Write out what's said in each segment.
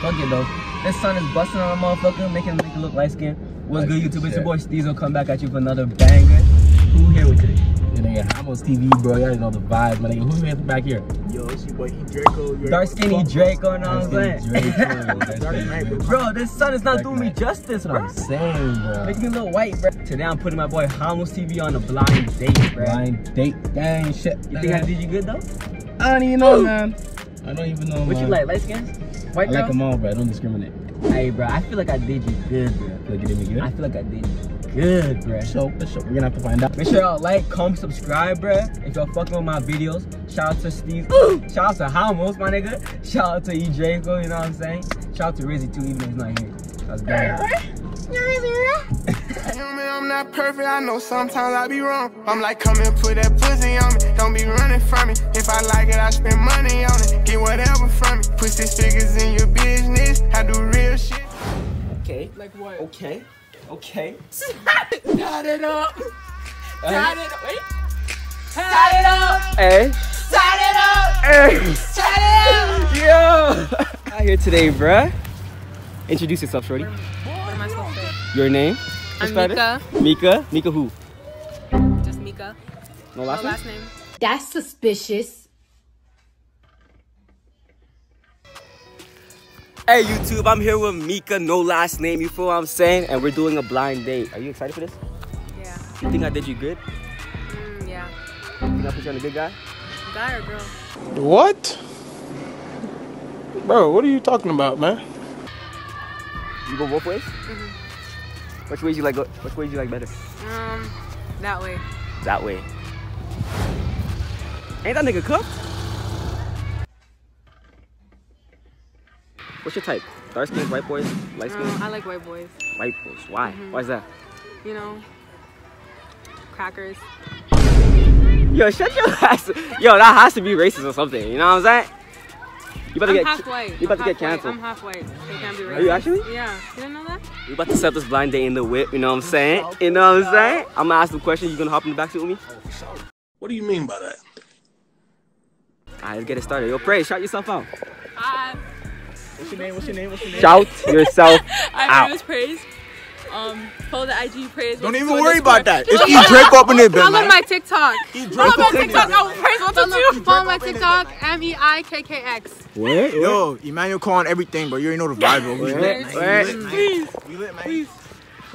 Fuck it though. This sun is busting on a motherfucker, making make it look light skin. What's good, YouTube? It's your boy Steez. will come back at you for another banger. Who here with today? You nigga, Hamos TV, bro. Y'all know the vibe, man. Who here back here? Yo, it's your boy E Draco. You're Dark skinny Draco, know what I'm Dark skinny saying? Draco, dark Dark skinny Bro, this sun is not Dark doing me justice, That's what bro. I'm saying, bro. Making me look white, bro. Today I'm putting my boy Hamos TV on a blind date, bro. Blind date, dang shit. You think I did you good though? I don't even know, man. I don't even know, What man. you like, light skins? I White like girls? them all, bro. I don't discriminate. Hey, bro, I feel like I did you good, bro. Feel like Look did me good. I feel like I did you good, bro. So, let's show. We're gonna have to find out. Make sure y'all like, comment, subscribe, bruh. If y'all fucking with my videos, shout out to Steez. shout out to Hamos, my nigga. Shout out to E Draco, you know what I'm saying? Shout out to Rizzy too, even though he's not here. That's good. Human, I'm not perfect. I know sometimes I be wrong. I'm like, come and put that pussy on me. Don't be running from me. If I like it, I spend money on it. Get whatever from me. Put six figures in your business. I do real shit. Okay. Like what? Okay. Okay. Tat it up. Tat it up. Wait. Hey. Tat it up. Hey. Tat it up. Yo. Out here today, bruh. Introduce yourself, Shorty. What am I supposed to say? Your name? I'm Mika. Mika. Mika who? Just Mika. No No last name? last name. That's suspicious. Hey YouTube, I'm here with Mika, no last name, you feel what I'm saying? And we're doing a blind date. Are you excited for this? Yeah. You think I did you good? Mm, yeah. You think I put you on a good guy? Guy or girl? What? Bro, what are you talking about, man? You go both ways? Mm-hmm. Which ways you like which ways you like better? Um, that way. That way. Ain't that nigga cooked? What's your type? Dark skins, white boys, light skins? Um, I like white boys. white boys. Why? Why is that? You know, crackers. Yo, shut your ass. Yo, that has to be racist or something. You know what I'm saying? You about I'm get half white. you about I'm to get half white. canceled. I'm half white. So you can't be racist. Are you actually? Yeah. You didn't know that? We about to set this blind date in the whip, you know what I'm saying? You know what I'm saying? I'm gonna ask some questions, you gonna hop in the backseat with me? What do you mean by that? Alright, let's get it started. Yo, Praise, shout yourself out. Hi. What's your name? What's your name? What's your name? Shout yourself I'm out. Rose Praise. Um, follow the IG Praise. Don't even worry about that. It's E Draco up in there, Follow man. my TikTok. Follow my TikTok. I will praise one Follow- two two. Follow my TikTok. M E I K K X. What? Yo, Emmanuel calling everything, bro. You already know the vibe, bro. We lit, man. wait. We lit, man. Please. We lit, man.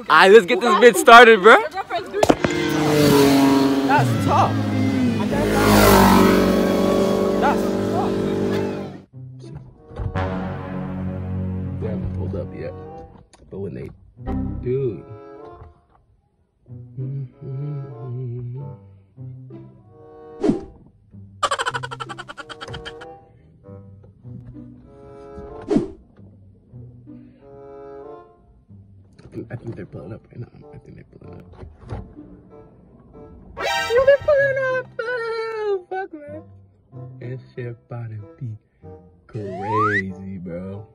Alright, let's get this bit started, bro. Your girlfriend's good. That's tough. That shit about to be crazy, bro.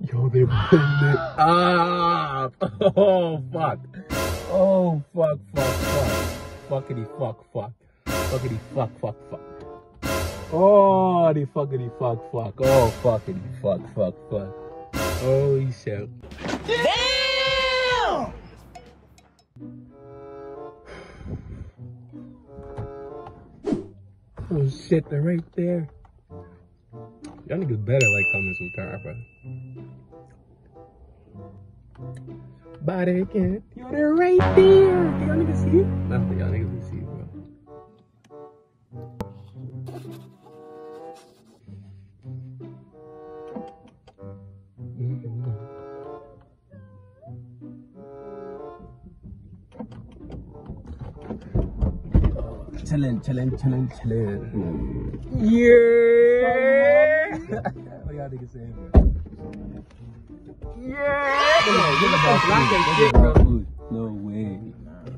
Yo, they're pulling it up. Oh, fuck. Oh, fuck, fuck, fuck. Fuckity fuck, fuck. Fuckity fuck, fuck, fuck. Oh, the fuckity fuck, fuck. Oh, fuckity fuck, fuck, fuck. Holy shit. Oh shit, they're right there. Y'all niggas better like with car, bro. Body can't. Yo, they're right there. Do y'all niggas see it? I y'all niggas can see it, Chillin', chillin', chillin', chillin'. Yeah. What y'all niggas saying, bro? No way.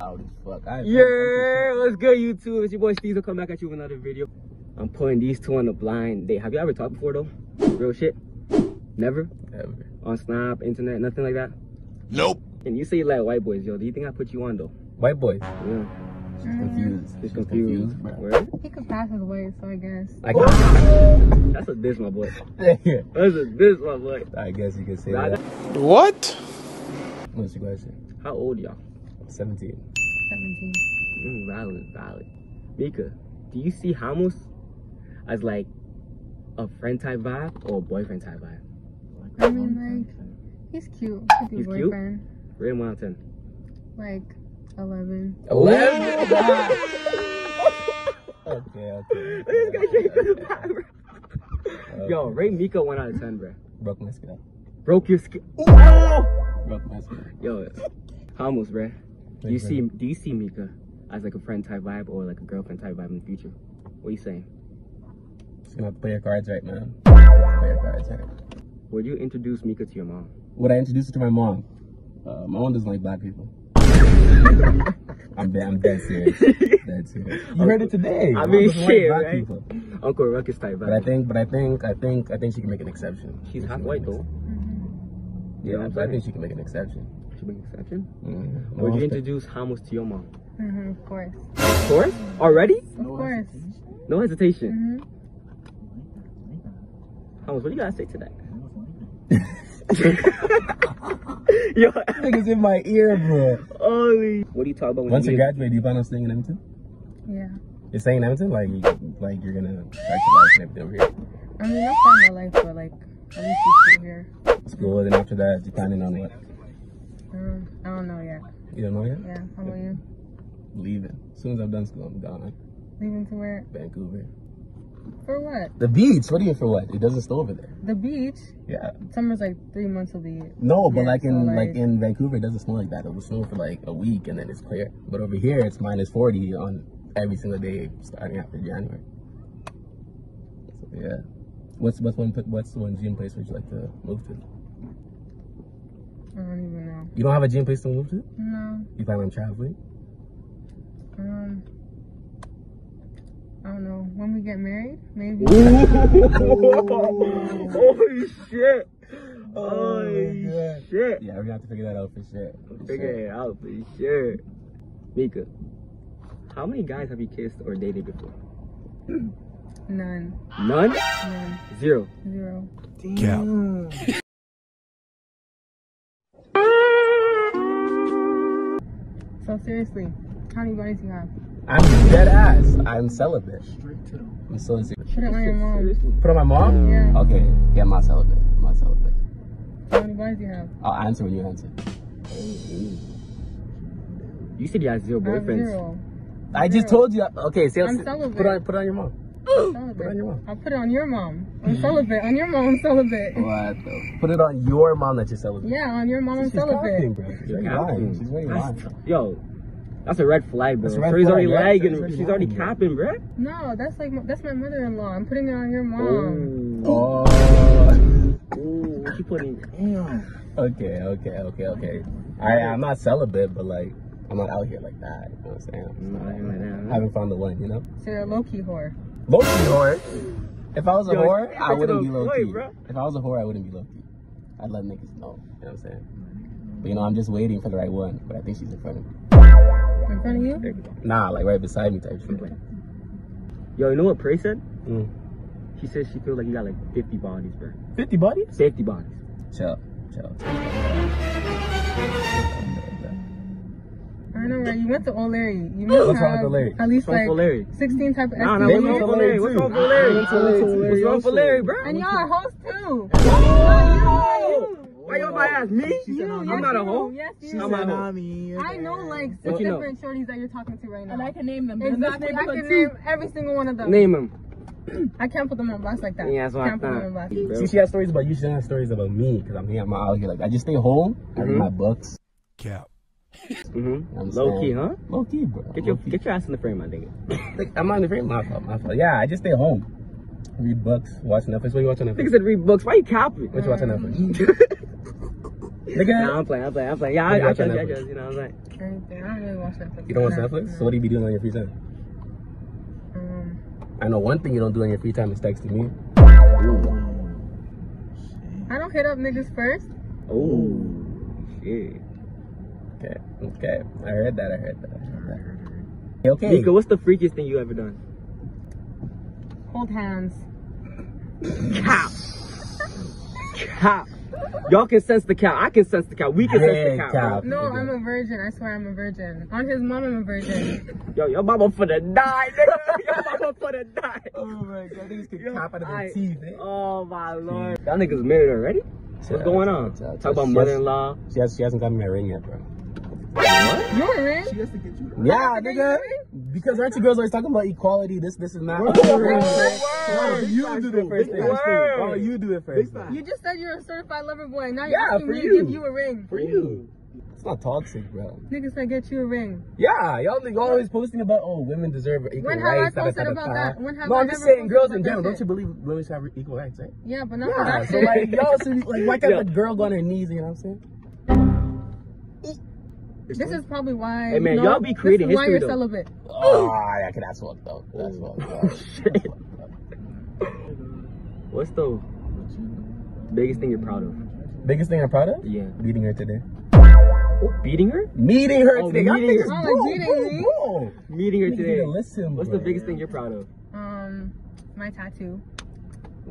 Out as fuck. I Yeah, what's good, YouTube? It's your boy Steez. I'll come back at you with another video. I'm putting these two on a blind date. Have you ever talked before, though? Real shit? Never? Ever. On Snap, internet, nothing like that? Nope. And you say you like white boys, yo. Do you think I put you on, though? White boys. Yeah. Confused. He's She's confused. bro. He could pass his way, so I guess. I guess, That's a diss, my boy. That's a diss, my boy. I guess you could say Nah, that. What? What's your question? How old y'all? 17. 17. Mm, valid, valid. Mika, do you see Hamos as like a friend type vibe or a boyfriend type vibe? I mean, like, he's cute. Could be He's cute? boyfriend. Rate him one out of ten. Like, 11. Okay, okay. Yo, rate Mika one out of ten, bro. Broke my skin. Broke your skin. Broke my scale. Yo, Hamos, bro. Do you see man. do you see Mika as like a friend type vibe or like a girlfriend type vibe in the future? What are you saying? Just gonna have to play your cards right, man. Play your cards right. Would you introduce Mika to your mom? Would I introduce her to my mom? Uh, my mom doesn't like black people. I'm dead. I'm dead serious. dead serious. You heard it today. I mean, doesn't shit, black right? people. Uncle Ruckus type vibe. But I think, but I think, I think, I think she can make an exception. she's half white though. Yeah, You know I'm but I think she can make an exception. Should make an exception. Mm. My Would you introduce Hamos to your mom? Mm-hmm, of course. Of course. Already? Of course. No hesitation. Mm-hmm. Hamos, what do you gotta say to that? Yo, Niggas in my ear, bro. holy. What do you talk about when Once you you graduate, do you plan on staying in Edmonton? Yeah. You're staying in Edmonton? Like, like you're gonna start your life and everything over here? I mean, not start my life, but like, at least be still here. School, and after that, you planning on what? Um, I don't know yet. You don't know yet? Yeah. How about you? Leaving. As soon as I'm done school, I'm gone. Leaving to where? Vancouver. For what? The beach. What are you for? What? It doesn't snow over there. The beach. Yeah. Summer's like three months of the year. No, but Yeah, like in so, like, like- in Vancouver, it doesn't snow like that. It will snow for like a week and then it's clear. But over here, it's minus forty on every single day starting after January. So, yeah. What's what's one what's the one gym place would you like to move to? I don't even know. You don't have a gym place to move to? No. You plan on traveling? Um. I don't know. When we get married, maybe. Holy shit. Oh Holy shit. Yeah, we're gonna have to figure that out for sure. For Figure sure. it out for sure. Mika, how many guys have you kissed or dated before? None. None? None. Zero. Zero. Damn. So seriously, how many buddies you have? I'm dead ass. I'm celibate. I'm so serious. Put it on your mom. Put on my mom? Yeah. Okay. Yeah, I'm not celibate. I'm not celibate. How many buddies you have? I'll answer when you answer. You said you had zero I have boyfriends. zero. I just told you. Okay, say I'm celibate. Put celibate. on, put on your mom. Celibate. Put it on your mom. I'll put it on your mom. I'm celibate. On your mom, I'm celibate. What the? Put it on your mom that you're celibate. Yeah, on your mom, I'm She's capping, celibate. bro. She's You're lying. She's really lying. Yo, that's a red flag, bro. That's a red so he's flag, already yeah. lagging. She's already She's already capping, bro. No, that's like that's my mother-in-law. I'm putting it on your mom. Oh. Oh. Ooh, what you putting? Okay, okay, okay, okay. I, I'm not celibate, but like, I'm not out here like that. You know what I'm saying? I'm not like that, I haven't found the one, you know? So you're a low-key whore. Low key whore. If I was a Yo, whore, I wouldn't be low key. bro. If I was a whore, I wouldn't be low key. I'd let niggas know. You know what I'm saying? But you know, I'm just waiting for the right one. But I think she's in front of me. In front of you? Nah, like right beside me type shit. Yo, you know what Prey said? Mm. She said she feels like you got like 50 bodies, bro. 50 bodies? 50 bodies. Chill, chill. I know, right? You went to O'Leary. You must What's wrong have with O'Leary? at least What's wrong like with O'Leary? 16 type of Nah, nah, STDs. what's wrong with Larry? What's wrong with Larry? What's wrong with Larry, bro? And y'all are hoes too. Why y'all my ass? Me? You, I'm yes, not a hoe. Yes, you. I'm not a hoe. I know like What six you know? different shorties that you're talking to right now. And I can name them. exactly. I can name every single one of them. Name them. I can't put them on blast like that. Yeah, that's what I can't put them on thought. blast. Bro. See, she has stories about you. She has stories about me because I'm here. I'm out here. Like I just stay home. I read Mhm. my books. Cap. Mm-hmm. I'm Low key, huh? Low key, bro. Get your key. get your ass in the frame, my nigga. Like, I'm not in the frame. My fault. My fault. Yeah, I just stay home. Read books. Watch Netflix. What you watching Nigga Netflix? said read books. Why you capping? What you watching Netflix? Nigga, Nah, I'm playing. I'm playing. I'm playing. Yeah, What you I, I chose, I chose, you know what I'm saying? Anything. I don't really watch Netflix. you don't watch No, Netflix. So what do you be doing on your free time? Um, I know one thing you don't do on your free time is texting me. I don't hit up niggas first. Oh, shit. Okay, okay. I heard that. I heard that. I heard that. Okay. Mika, what's the freakiest thing you ever done? Hold hands. Cow. Cow. Y'all can sense the cow. I can sense the cow. We can sense the cow. cow. No, I'm a virgin. I swear I'm a virgin. On his mom, I'm a virgin. Yo, your mama for the die, nigga. your mama for the die. Oh my god, niggas can Yo, cap out of their I- teeth. Eh? Oh my lord. Y'all niggas married already? What's Yeah, going on? it's- it's- Talk about mother-in-law. She, has, she hasn't gotten me a ring yet, bro. You a ring? Yeah, to get you. Yeah, nigga. Because aren't you girls always talking about equality, this, this, and that? Word. Why don't you do the first thing? Word. Why don't you do it first? You just said you're a certified lover boy. Now Yeah, you're asking for me you. to give you a ring. For you. It's not toxic, bro. Nigga said get you a ring. Yeah, y'all, y'all always posting about, oh, women deserve equal When have I rights. da, da, posted da, da, about that? When have no, I I'm just saying, girls about in general, don't you believe women should have equal rights, right? Yeah, but not for that so like, y'all should, like, why can't Yeah. the girl go on her knees, you know what I'm saying? This is probably why. Hey, man, no, y'all be creating this is why history, you're though. celibate. Oh, yeah, okay, that's fucked up. That's fucked up. Shit. What's the biggest thing you're proud of? Biggest thing I'm proud of? Yeah. Meeting her today. Beating her? Meeting her Oh, today. Meeting niggas, her. Oh, bro, like meeting bro, me? bro. Meeting her You today. listen, What's bro. the biggest thing you're proud of? Um, my tattoo.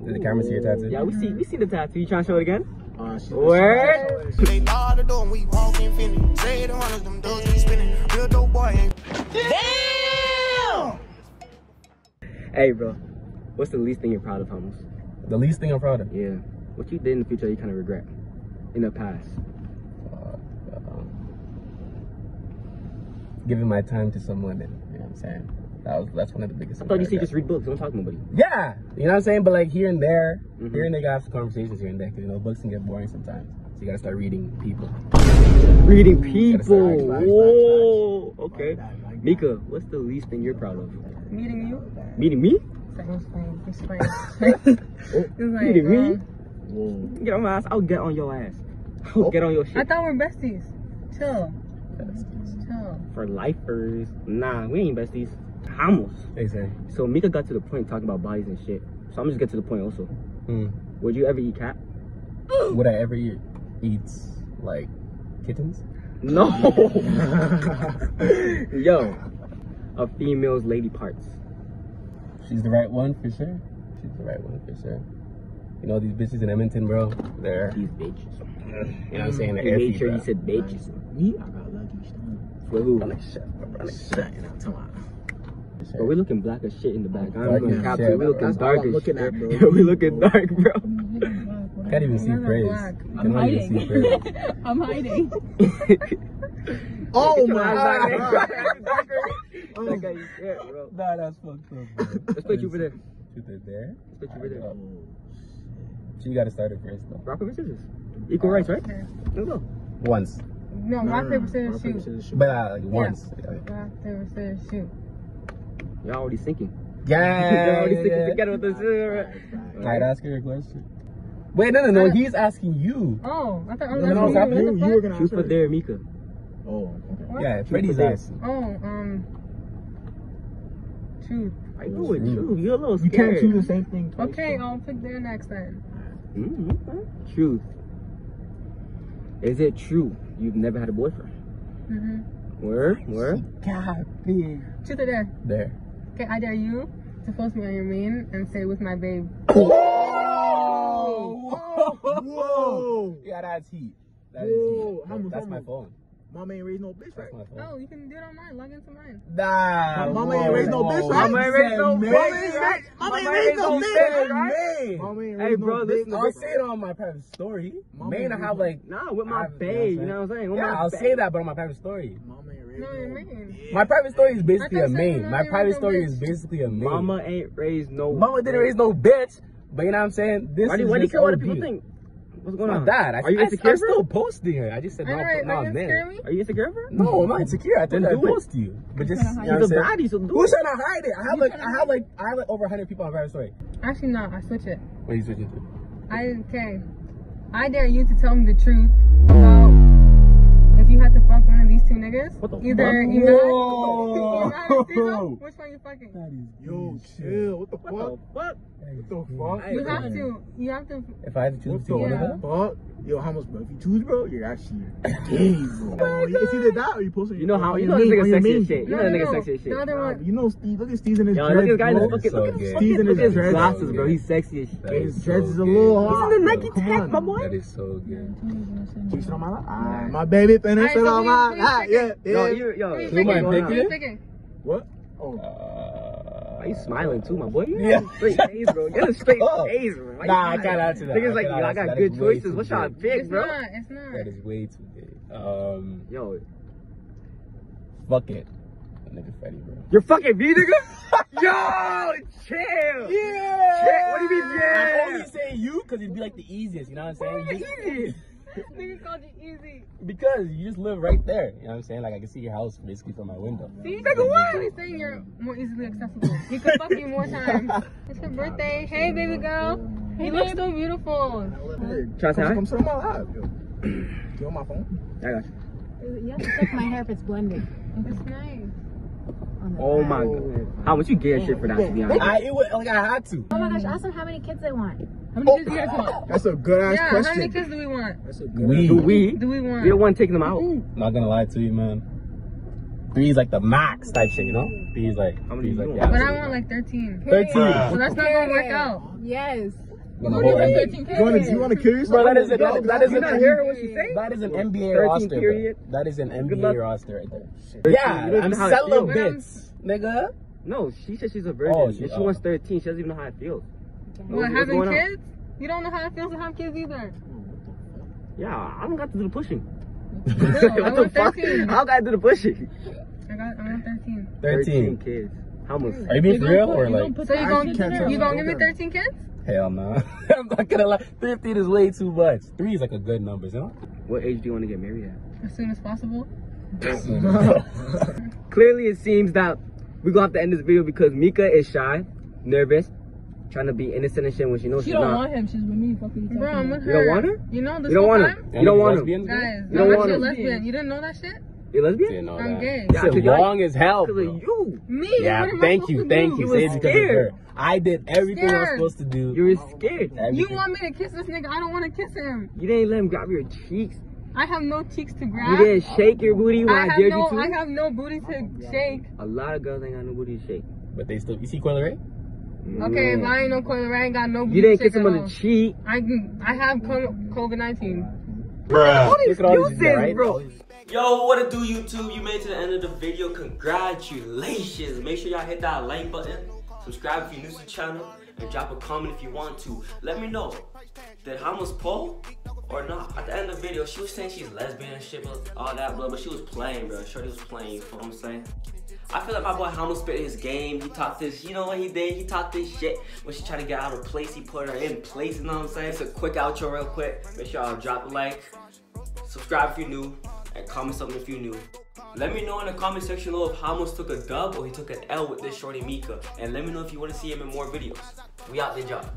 Did the camera see your tattoo? Yeah, we see we see the tattoo. You trying to show it again? Word. They bar the door we walk infinity. Say the hundreds, them doors be spinning. Real dope boy ain't Hey, bro. What's the least thing you're proud of, Thomas? The least thing I'm proud of. Yeah. What you did in the future you kind of regret? In the past. Uh, um, giving my time to some women. You know what I'm saying? That was that's one of the biggest. I things thought you said just read books. Don't talk to nobody. Yeah, you know what I'm saying. But like here and there, Mhm. here and there, you gotta have some conversations here and there. Cause you know books can get boring sometimes. So you gotta start reading people. Reading people. start- facts, facts, Whoa. Okay. Mika, what's the least thing you're proud of? Meeting you. Meeting me? Explain. Explain. Explain. it's like, Meeting me? um, Get on my ass. I'll get on your ass. I'll get on your shit. I thought we're besties. Chill. Chill. For lifers. Nah, we ain't besties. Hamos. They say. So Mika got to the point talking about bodies and shit. So I'm just get to the point also. Hmm. Would you ever eat cat? Would I ever eat, eat like kittens? No. Yo, a female's lady parts. She's the right one for sure. She's the right one for sure. You know these bitches in Edmonton, bro. They're These bitches. you know what I'm saying. They're You made iffy, sure bro. you said bitches. me, I got lucky. Stone. For who? Running shit, bro, running shit. Shut it up, come on. For sure. Bro, we looking black as shit in the back. I'm Dark gonna as cap shit. We bro. looking That's all dark I'm as looking shit. at, bro. we looking dark, bro. Can't even see Another praise. black. Can only even see praise. I'm hiding. Oh my god. back. That guy, you bro. Nah, that's fucked up, bro. Let's put you over there. Shoot it there. Let's put you over there. So you gotta start it first though. Rock paper scissors. Equal rights, right? Okay. Let's go. Once. No, rock, paper, scissors, shoot. shoot. But uh, like once. Yeah. Rock, paper, scissors, shoot. Y'all already sinking. Yeah. Y'all already yeah, sinking yeah. together with the scissors. I'd ask her a question. Wait, no, no, no. He's asking you. Oh, I thought I was No, no, asking stop you. it. The You, you were fuck? gonna Truth answer for it. Mika. Oh, okay. What? Yeah, Freddie's asking. Oh, um, truth. I know what Truth. truth. You're a little scared. You can't choose the same thing. twice, Okay, though. I'll pick there next then. Mm-hmm. Truth. Is it true you've never had a boyfriend? Mm-hmm. Where? Where? Truth or dare? There. Okay, I dare you to post me on your main and say with my babe. Whoa! Whoa! Yeah, that's heat. That is Whoa, heat. how much- That's my phone. Mama ain't raised no bitch, right? That's my phone. Oh, you can do it on mine. Log into mine. Nah, Mama ain't raised no bitch, right? Mama ain't raised no bitch, right? Mama ain't raised no no bitch, bitch, Said right? me. Mama ain't Hey, bro, listen. I'll say it on my private story. Mama May not have like. Nah, with my I've- babe. You know what I'm saying? Yeah, I'll say that, but on my private story. Mama ain't raised No, no. My private story is basically I a thought main. My private story is basically a main. Mama ain't raised no. Mama didn't raise no bitch, but you know what I'm saying? This Why do, is why do you care what people think? What's going Not on? that. I, Are you insecure? I'm still posting her. I just said All not, right, not are man. Are you insecure, bro? No, I'm not insecure. I Then think I post you, but just trying to you know what a I'm saying? so Who's trying to hide it? I have like I have like I have like over 100 people on my private story. Actually, no. I switch it. What are you switching to? I okay. I dare you to tell me the truth about if you had to fuck one of these two niggas. What the either fuck? Imad, Whoa. Imad or Tizo, which one you fucking? Yo, chill. What the What fuck? the fuck? What the fuck? You have to. You have to. If I had to choose What the between one of them, fuck? Yo, how much, bro? If you choose, bro, you're actually gay, bro. It's either that or you posting. You know how you know this nigga sexy as shit. You know that nigga sexy as shit. The other Nah, one. You know Steve. Look at Steve in his Yo, dreads, look at this guy in his fucking look at So his gay. fucking He's in look his his dreads. glasses, bro. He's sexy as shit. His is dreads so is a gay. little He's in the. Nike Come tech, my boy. That is so good. You see on my lap? Ah, my baby finished Alright, it so on my we lap. Yeah. Yo, yeah. you, yo, Who you what's Who am I picking? going on? Who you picking? picking? What? Oh, Uh, Why you smiling too, my boy? You Yeah. a straight face, bro. Get a straight face, bro. Why you Nah, I smiling? can't answer that. Niggas like, can't yo, I got that. good choices. too What y'all big. pick, It's bro? not. It's not. That is way too big. Um, Yo, fuck it. Nigga Freddy, bro. you're fucking me, nigga? yo, chill. Yeah. Chill. What do you mean, yeah? I'm only saying you because it'd be like the easiest. You know what I'm saying? You- Easy. Called you easy. because you just live right there. You know what I'm saying? Like I can see your house basically from my window. See, nigga, what? He's saying you're more easily accessible. He could fuck you more times. It's her birthday. Hey, baby girl. You look so beautiful. Try to say hi? Come sit on my lap, yo. You on my phone? I got you. You have to check my hair if it's blended. It's nice. On the Oh my god. How much you get shit for that, to be honest? I it was, like I had to. Oh my gosh, ask them how many kids they want. How many kids do you guys want? That's a good ass Yeah, how many question. kids do we want? That's a good We. Do we? Do we want? We don't want to take them out. Mm-hmm. Not gonna lie to you, man. Three is like the max type shit, you know? Three is like, How many three is like yeah. But I want like 13. Thirteen. So that's not gonna work out. Yes. Gonna hold it. You wanna, you wanna kill yourself? Bro, that is a- that is- that is You're a- not hearing what she's saying? That is an NBA roster. period. That is an NBA roster right there. 13, Yeah, I'm know how it feels. nigga. No, she said she's a virgin. Oh, and she- she, oh. wants 13. She doesn't even know how it feels. What, What's having going on? kids? You don't know how it feels to have kids either. Yeah, I don't got to do the pushing. I what the want fuck? 13. I don't got to do the pushing. I got, I want 13. 13. kids. How much? Are you being for real or like? So you I gonna, can't you you. gonna give me 13 kids? Hell no. I'm not gonna lie. 15 is way too much. Three is like a good number, you know? What age do you want to get married at? As soon as possible. Clearly, it seems that we're gonna have to end this video because Mika is shy, nervous, trying to be innocent and shit when she knows she's not. She she's don't not. want him. She's with me. Fuck what you Bro, I'm with her. You don't want her? You know this You don't whole want time? her. You don't want him. Lesbians, bro? Guys, You don't I'm want actually her. lesbian. You didn't know that shit? You lesbian? Didn't know I'm that. gay. Yeah, Shit because I- long as hell, Because bro. of you. Me? Yeah, what am thank supposed you, to thank do? you. You Say was it because of her. I did everything I was supposed to do. You were scared. You want me to kiss this nigga? I don't want to kiss him. You didn't let him grab your cheeks. I have no cheeks to grab. You didn't shake your booty when I I, dared no, you to. I have no booty to shake. A lot of girls ain't got no booty to shake. But they still, you see Coi Leray? Okay, Mm. if I ain't no coil, I ain't got no booty You didn't to shake kiss him on the cheek. I I have COVID 19. Bruh. What excuses, bro? Yo, what it do, YouTube? You made it to the end of the video. Congratulations. Make sure y'all hit that like button. Subscribe if you're new to the channel. And drop a comment if you want to. Let me know. Did Hamos pull or not? At the end of the video, she was saying she's lesbian and shit, but all that, blah, but she was playing, bro. Shorty was playing, you know what I'm saying? I feel like my boy Hamos spit his game. He talked this, you know what he did? He talked this shit. When she tried to get out of place, he put her in place, you know what I'm saying? It's a quick outro real quick. Make sure y'all drop a like subscribe if you're new, and comment something if you're new. Let me know in the comment section below if Hamos took a dub or he took an L with this shorty Mika. And let me know if you want to see him in more videos. We out there, job.